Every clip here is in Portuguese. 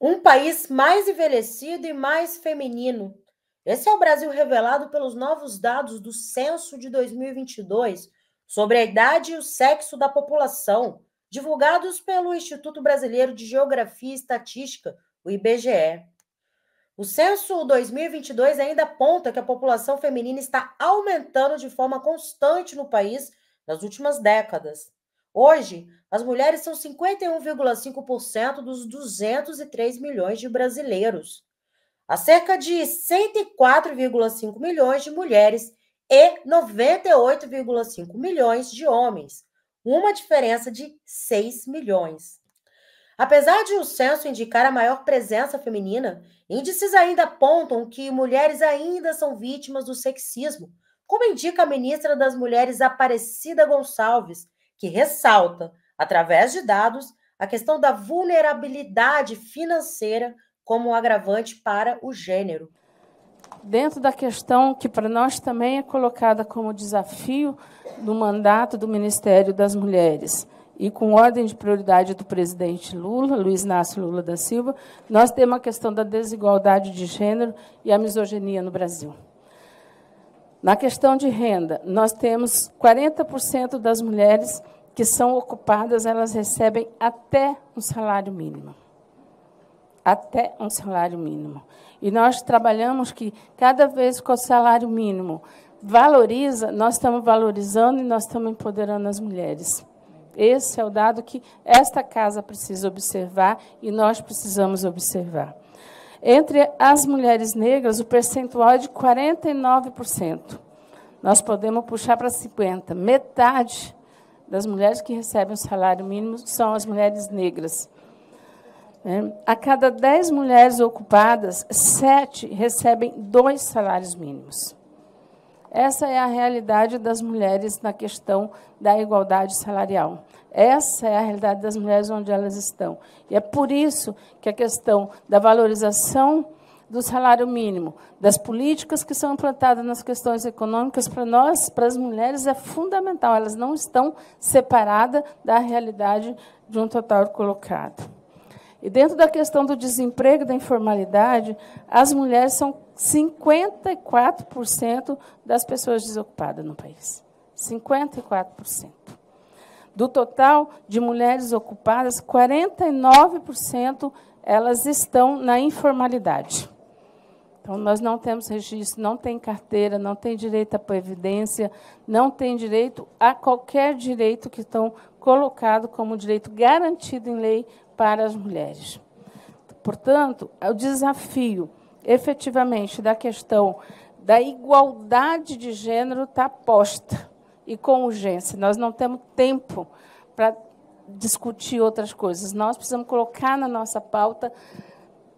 Um país mais envelhecido e mais feminino. Esse é o Brasil revelado pelos novos dados do censo de 2022 sobre a idade e o sexo da população, divulgados pelo Instituto Brasileiro de Geografia e Estatística, o IBGE. O censo 2022 ainda aponta que a população feminina está aumentando de forma constante no país nas últimas décadas. Hoje, as mulheres são 51,5% dos 203 milhões de brasileiros. Há cerca de 104,5 milhões de mulheres e 98,5 milhões de homens, uma diferença de 6 milhões. Apesar de o censo indicar a maior presença feminina, índices ainda apontam que mulheres ainda são vítimas do sexismo, como indica a ministra das Mulheres Aparecida Gonçalves, que ressalta, através de dados, a questão da vulnerabilidade financeira como agravante para o gênero. Dentro da questão que para nós também é colocada como desafio do mandato do Ministério das Mulheres e com ordem de prioridade do presidente Lula, Luiz Inácio Lula da Silva, nós temos a questão da desigualdade de gênero e a misoginia no Brasil. Na questão de renda, nós temos 40% das mulheres que são ocupadas, elas recebem até um salário mínimo. Até um salário mínimo. E nós trabalhamos que cada vez que o salário mínimo valoriza, nós estamos valorizando e nós estamos empoderando as mulheres. Esse é o dado que esta casa precisa observar e nós precisamos observar. Entre as mulheres negras, o percentual é de 49%. Nós podemos puxar para 50%. Metade das mulheres que recebem o salário mínimo são as mulheres negras. É, a cada 10 mulheres ocupadas, 7 recebem dois salários mínimos. Essa é a realidade das mulheres na questão da igualdade salarial. Essa é a realidade das mulheres onde elas estão. E é por isso que a questão da valorização do salário mínimo, das políticas que são implantadas nas questões econômicas, para nós, para as mulheres, é fundamental. Elas não estão separadas da realidade de um total colocado. E dentro da questão do desemprego, da informalidade, as mulheres são 54% das pessoas desocupadas no país. 54%. Do total de mulheres ocupadas, 49% elas estão na informalidade. Então, nós não temos registro, não tem carteira, não tem direito à previdência, não tem direito a qualquer direito que estão colocado como direito garantido em lei para as mulheres. Portanto, o desafio, efetivamente, da questão da igualdade de gênero está posta e com urgência. Nós não temos tempo para discutir outras coisas. Nós precisamos colocar na nossa pauta,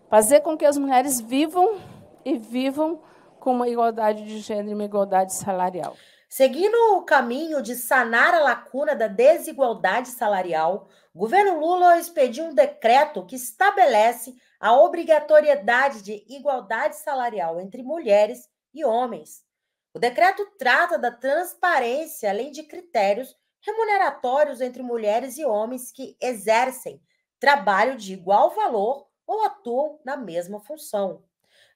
fazer com que as mulheres vivam e vivam com uma igualdade de gênero e uma igualdade salarial. Seguindo o caminho de sanar a lacuna da desigualdade salarial, o governo Lula expediu um decreto que estabelece a obrigatoriedade de igualdade salarial entre mulheres e homens. O decreto trata da transparência, além de critérios remuneratórios entre mulheres e homens que exercem trabalho de igual valor ou atuam na mesma função.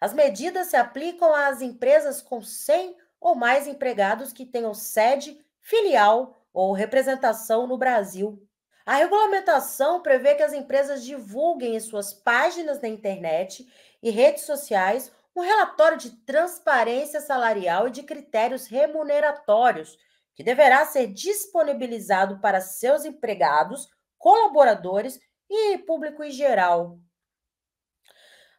As medidas se aplicam às empresas com 100 ou mais empregados que tenham sede, filial ou representação no Brasil. A regulamentação prevê que as empresas divulguem em suas páginas na internet e redes sociais um relatório de transparência salarial e de critérios remuneratórios, que deverá ser disponibilizado para seus empregados, colaboradores e público em geral.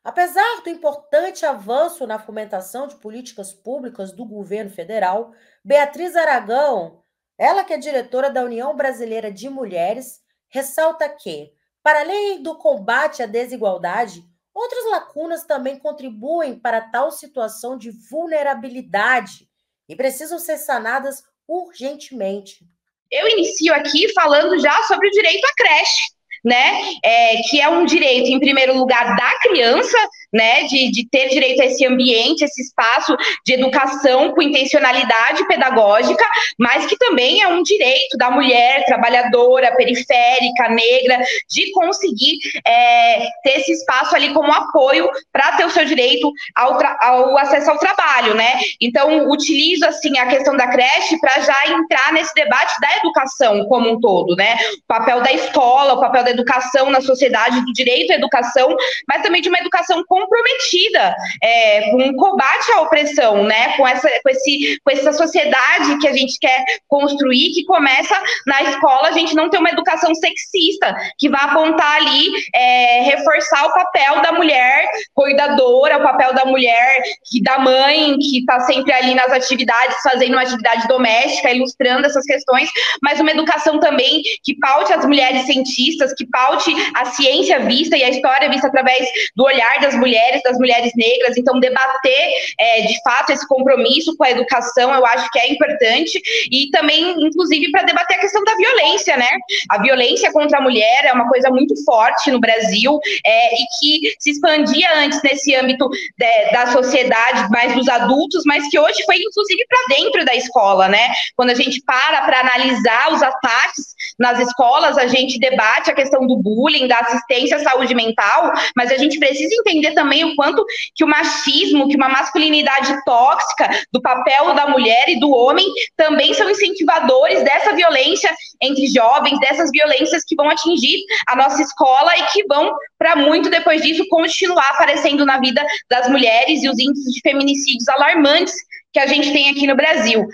Apesar do importante avanço na fomentação de políticas públicas do governo federal, Beatriz Aragão, ela que é diretora da União Brasileira de Mulheres, ressalta que, para além do combate à desigualdade, outras lacunas também contribuem para tal situação de vulnerabilidade e precisam ser sanadas urgentemente. Eu inicio aqui falando já sobre o direito à creche né? É, que é um direito, em primeiro lugar, da criança, né, de, de ter direito a esse ambiente, esse espaço de educação com intencionalidade pedagógica, mas que também é um direito da mulher trabalhadora, periférica, negra, de conseguir é, ter esse espaço ali como apoio para ter o seu direito ao, ao, acesso ao trabalho, né? Então, utilizo, assim, a questão da creche para já entrar nesse debate da educação como um todo, né? O papel da escola, o papel da educação na sociedade, do direito à educação, mas também de uma educação comprometida é, com o combate à opressão, né? Com essa, com, esse, com essa sociedade que a gente quer construir, que começa na escola, a gente não ter uma educação sexista, que vai apontar ali, é, reforçar o papel da mulher cuidadora, o papel da mulher, que da mãe, que está sempre ali nas atividades, fazendo uma atividade doméstica, ilustrando essas questões, mas uma educação também que paute as mulheres cientistas, que paute a ciência vista e a história vista através do olhar das mulheres, das mulheres negras. Então, debater é, de fato esse compromisso com a educação, eu acho que é importante, e também, inclusive, para debater a questão da violência, né? A violência contra a mulher é uma coisa muito forte no Brasil é, e que se expandia antes nesse âmbito de, da sociedade, mais dos adultos, mas que hoje foi, inclusive, para dentro da escola, né? Quando a gente para para analisar os ataques nas escolas, a gente debate a questão do bullying, da assistência à saúde mental, mas a gente precisa entender também o quanto que o machismo, que uma masculinidade tóxica, do papel da mulher e do homem, também são incentivadores dessa violência entre jovens, dessas violências que vão atingir a nossa escola e que vão, para muito depois disso, continuar aparecendo na vida das mulheres e os índices de feminicídios alarmantes que a gente tem aqui no Brasil.